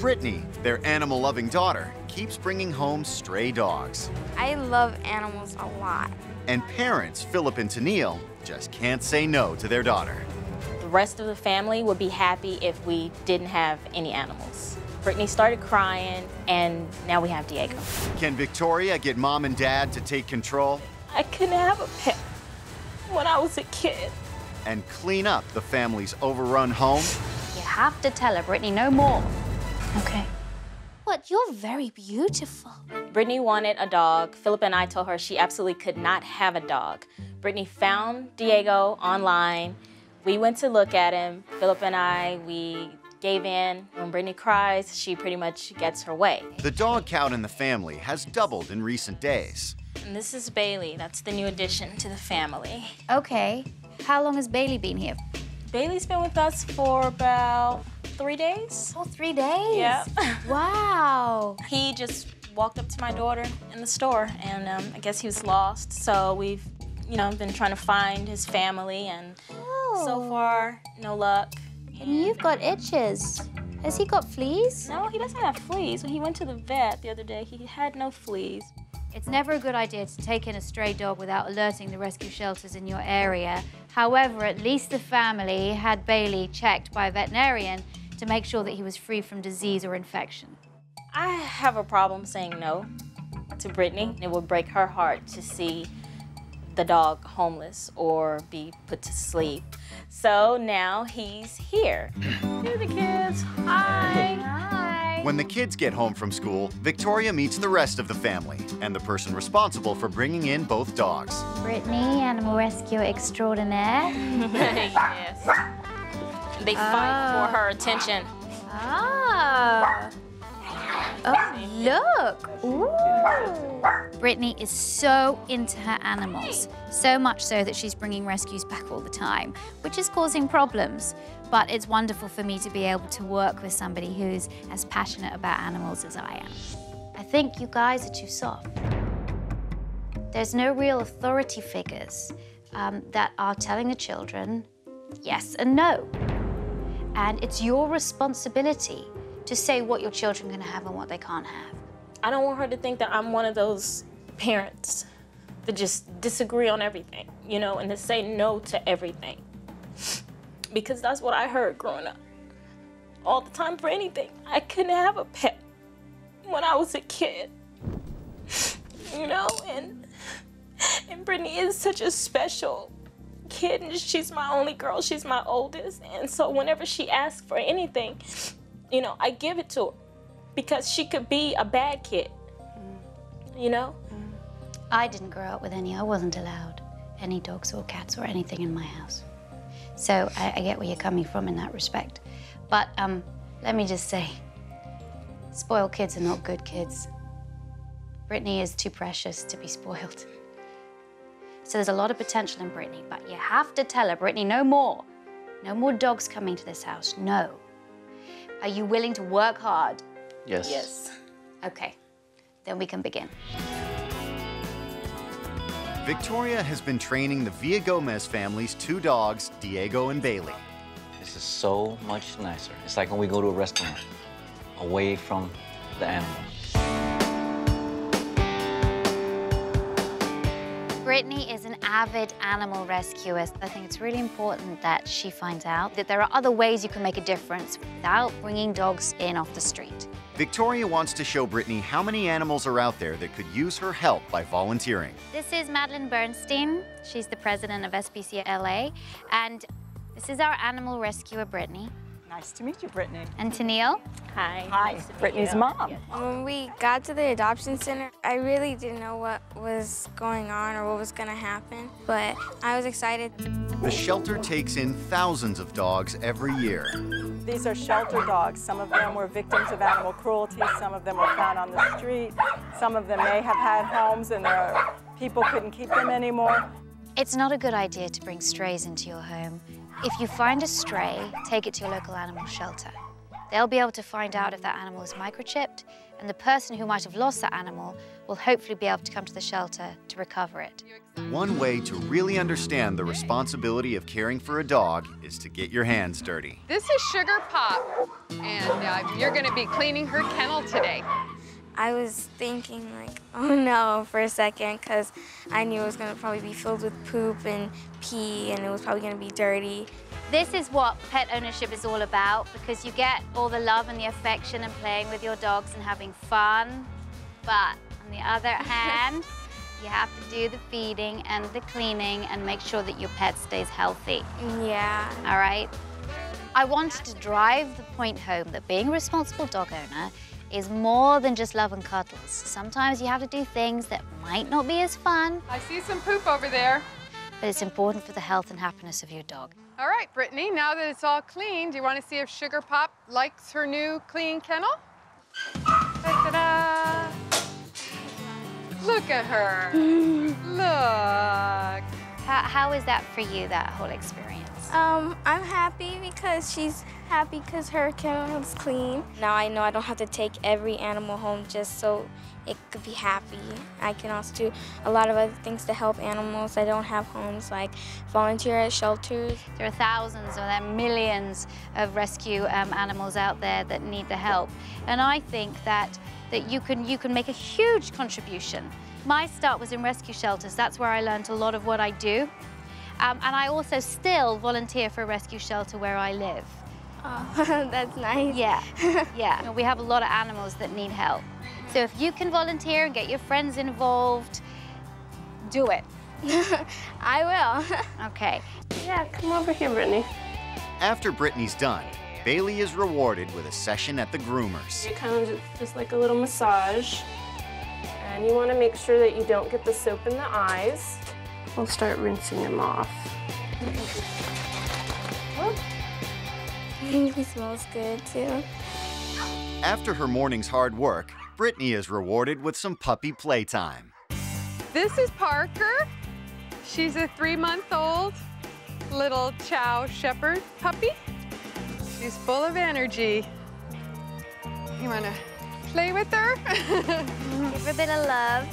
Brittany, their animal-loving daughter, keeps bringing home stray dogs. I love animals a lot. And parents, Philip and Tennille, just can't say no to their daughter. The rest of the family would be happy if we didn't have any animals. Brittany started crying, and now we have Diego. Can Victoria get mom and dad to take control I couldn't have a pet when I was a kid. and clean up the family's overrun home? You have to tell her, Brittany, no more. Okay. What? You're very beautiful. Brittany wanted a dog. Philip and I told her she absolutely could not have a dog. Brittany found Diego online. We went to look at him. Philip and I, we gave in. When Brittany cries, she pretty much gets her way. The dog count in the family has doubled in recent days. And this is Bailey. That's the new addition to the family. Okay. How long has Bailey been here? Bailey's been with us for about three days. Oh, three days. Yeah. Wow. he just walked up to my daughter in the store, and um, I guess he was lost. So we've, you know, been trying to find his family, and so Oh. far, no luck. And you've got itches. Has he got fleas? No, he doesn't have fleas. When he went to the vet the other day, he had no fleas. It's never a good idea to take in a stray dog without alerting the rescue shelters in your area. However, at least the family had Bailey checked by a veterinarian to make sure that he was free from disease or infection. I have a problem saying no to Brittany. It would break her heart to see the dog homeless or be put to sleep. So now he's here. Here the kids. Hi. Hi. When the kids get home from school, Victoria meets the rest of the family and the person responsible for bringing in both dogs. Brittany, animal rescue extraordinaire. yes. They fight for her attention. Ah. Oh, look. Ooh. Brittany is so into her animals, so much so that she's bringing rescues back all the time, which is causing problems. But it's wonderful for me to be able to work with somebody who's as passionate about animals as I am. I think you guys are too soft. There's no real authority figures um, that are telling the children yes and no. And it's your responsibility to say what your children can have and what they can't have. I don't want her to think that I'm one of those parents that just disagree on everything, you know, and to say no to everything. Because that's what I heard growing up. All the time for anything. I couldn't have a pet when I was a kid. You know, and and Brittany is such a special kid and she's my only girl, she's my oldest. And so whenever she asks for anything, you know, I give it to her because she could be a bad kid. You know? I didn't grow up with any. I wasn't allowed any dogs or cats or anything in my house. So I, I get where you're coming from in that respect. But um, let me just say, spoiled kids are not good kids. Brittany is too precious to be spoiled. So there's a lot of potential in Brittany, but you have to tell her, Brittany, no more. No more dogs coming to this house. No. Are you willing to work hard? Yes. Yes. Okay, then we can begin. Victoria has been training the Villa Gomez family's two dogs, Diego and Bailey. This is so much nicer. It's like when we go to a restaurant, away from the animals. Brittany is an avid animal rescuer. I think it's really important that she finds out that there are other ways you can make a difference without bringing dogs in off the street. Victoria wants to show Brittany how many animals are out there that could use her help by volunteering. This is Madeline Bernstein. She's the president of SPCA LA. And this is our animal rescuer, Brittany. Nice to meet you, Brittany. And Tennille. Hi. Hi, Nice Brittany's you. mom. When we got to the adoption center, I really didn't know what was going on or what was going to happen, but I was excited. The shelter takes in thousands of dogs every year. These are shelter dogs. Some of them were victims of animal cruelty. Some of them were found on the street. Some of them may have had homes and their people couldn't keep them anymore. It's not a good idea to bring strays into your home. If you find a stray, take it to your local animal shelter. They'll be able to find out if that animal is microchipped, and the person who might have lost that animal will hopefully be able to come to the shelter to recover it. One way to really understand the responsibility of caring for a dog is to get your hands dirty. This is Sugar Pop, and uh, you're going to be cleaning her kennel today. I was thinking like, oh no, for a second, because I knew it was gonna probably be filled with poop and pee, and it was probably gonna be dirty. This is what pet ownership is all about because you get all the love and the affection and playing with your dogs and having fun. But on the other hand, you have to do the feeding and the cleaning and make sure that your pet stays healthy. Yeah. All right? I wanted to drive the point home that being a responsible dog owner is more than just love and cuddles. Sometimes you have to do things that might not be as fun, I see some poop over there. but it's important for the health and happiness of your dog. All right, Brittany, now that it's all clean, do you want to see if Sugar Pop likes her new clean kennel? Ta-da! Look at her. Look. How, how is that for you, that whole experience? Um, I'm happy because she's happy because her kennel is clean. Now I know I don't have to take every animal home just so it could be happy. I can also do a lot of other things to help animals that don't have homes, like volunteer at shelters. There are thousands or there are millions of rescue um, animals out there that need the help. And I think that, that you, can, you can make a huge contribution. My start was in rescue shelters. That's where I learned a lot of what I do. Um, and I also still volunteer for a rescue shelter where I live. Oh, that's nice. Yeah, yeah. You know, we have a lot of animals that need help. So if you can volunteer and get your friends involved, do it. I will. Okay. Yeah, come over here, Brittany. After Brittany's done, Bailey is rewarded with a session at the groomers. It kind of just, just like a little massage. And you want to make sure that you don't get the soap in the eyes. We'll start rinsing them off. he smells good too. After her morning's hard work, Brittany is rewarded with some puppy playtime. This is Parker. She's a three-month-old little Chow Shepherd puppy. She's full of energy. You want to play with her? Give her a bit of love.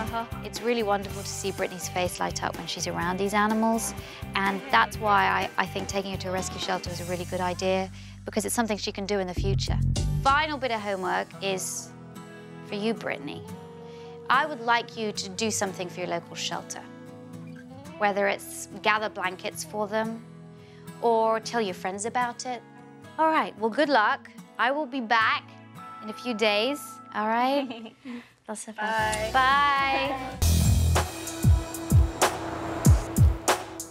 Uh-huh. It's really wonderful to see Brittany's face light up when she's around these animals. And that's why I, I think taking her to a rescue shelter is a really good idea because it's something she can do in the future. Final bit of homework is for you, Brittany. I would like you to do something for your local shelter. Whether it's gather blankets for them or tell your friends about it. All right, well, good luck. I will be back in a few days, all right? Lots of fun. Bye.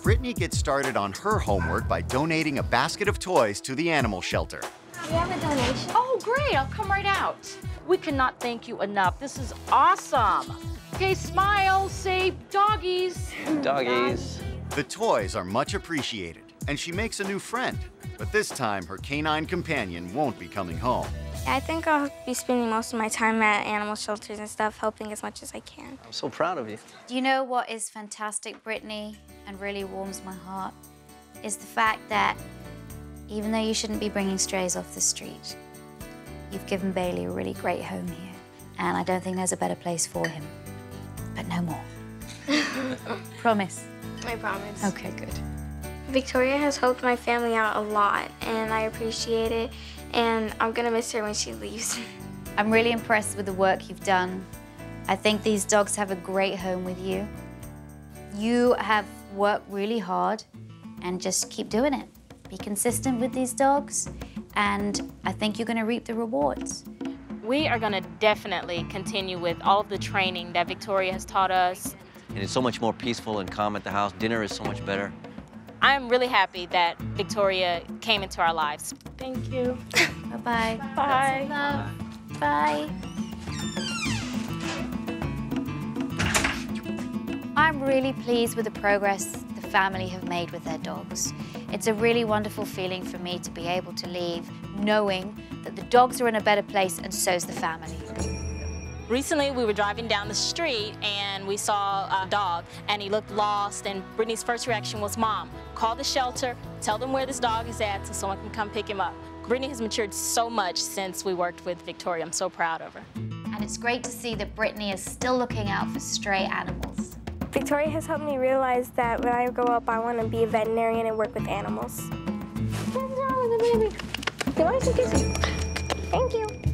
Brittany gets started on her homework by donating a basket of toys to the animal shelter. We have a donation. Oh, great. I'll come right out. We cannot thank you enough. This is awesome. Okay, smile, say doggies. Doggies. The toys are much appreciated, and she makes a new friend. But this time, her canine companion won't be coming home. I think I'll be spending most of my time at animal shelters and stuff, helping as much as I can. I'm so proud of you. Do you know what is fantastic, Brittany, and really warms my heart? Is the fact that even though you shouldn't be bringing strays off the street, you've given Bailey a really great home here. And I don't think there's a better place for him. But no more. Promise. I promise. Okay, good. Victoria has helped my family out a lot, and I appreciate it. And I'm gonna miss her when she leaves. I'm really impressed with the work you've done. I think these dogs have a great home with you. You have worked really hard and just keep doing it. Be consistent with these dogs, and I think you're going to reap the rewards. We are going to definitely continue with all of the training that Victoria has taught us. And it's so much more peaceful and calm at the house. Dinner is so much better. I'm really happy that Victoria came into our lives. Thank you. Bye-bye. Bye. Love. Bye. I'm really pleased with the progress the family have made with their dogs. It's a really wonderful feeling for me to be able to leave knowing that the dogs are in a better place and so's the family. Recently, we were driving down the street and we saw a dog and he looked lost and Brittany's first reaction was, Mom, call the shelter, tell them where this dog is at so someone can come pick him up. Brittany has matured so much since we worked with Victoria. I'm so proud of her. And it's great to see that Brittany is still looking out for stray animals. Victoria has helped me realize that when I grow up, I want to be a veterinarian and work with animals. What is wrong with the baby? Thank you.